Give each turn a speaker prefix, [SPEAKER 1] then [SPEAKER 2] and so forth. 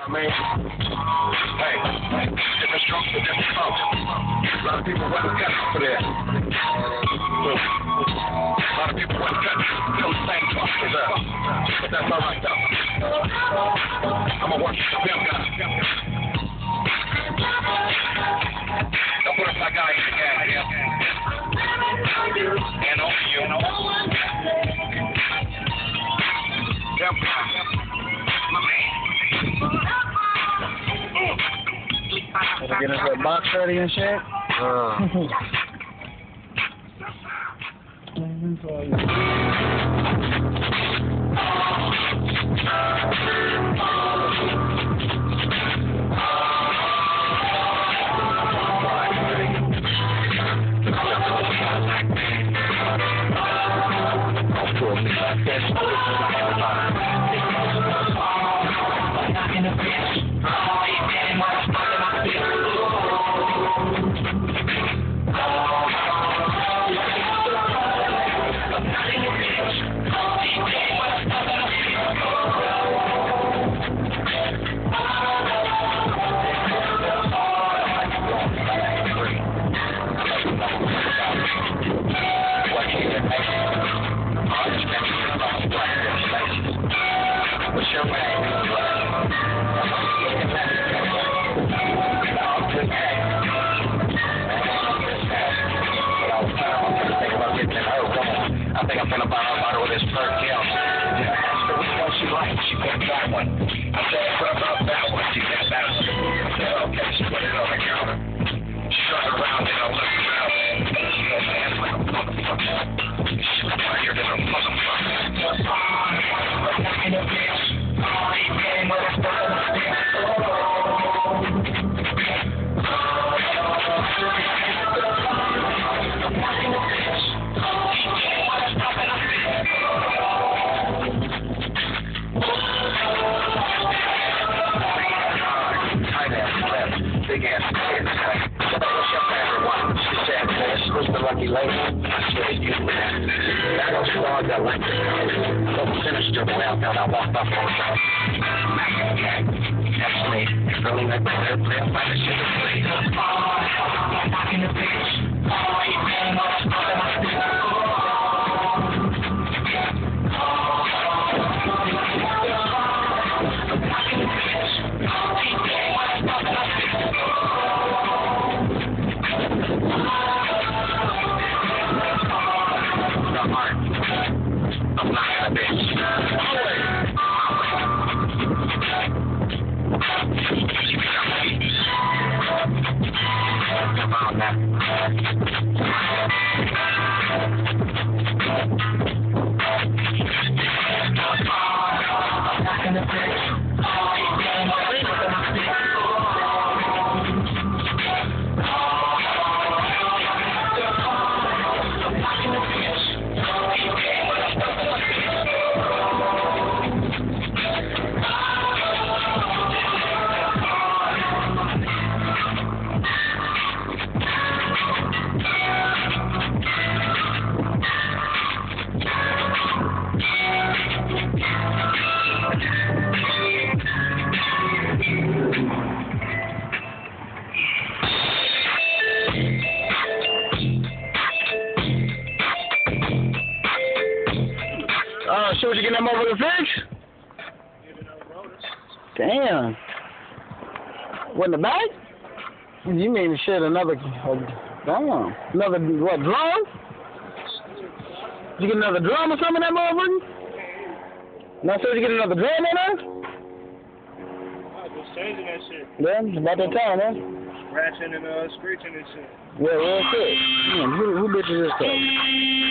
[SPEAKER 1] I mean, hey, different strokes for different folks. A lot of people wear the cut for. So, a lot of people wear the cut feel the same fuck as us. But that's alright though. I'm a working for them guy.
[SPEAKER 2] Gotta get us a box ready and shit.
[SPEAKER 1] Uh. I think I'm gonna buy a bottle of this Perk Gel. I asked her which one she liked. She picked that one. I said, what about that one? She said, that one. I said, okay. She lucky lady. You. That was that liked it. So sinister the way I felt. I walked up on her. That's me. Really like the third player by the shit of the
[SPEAKER 2] Shit, what you getting that motherfucker fixed? Damn. What, in the back? You mean to shit, another, uh, damn. Another, what, drum? You get another drum or something in that motherfucker? Now, so you get another drum in there?
[SPEAKER 3] I just changing that shit.
[SPEAKER 2] Yeah, about that time, huh?
[SPEAKER 3] Scratching and uh, screeching and shit.
[SPEAKER 2] Yeah, real quick. Man, who, who bitch is this guy?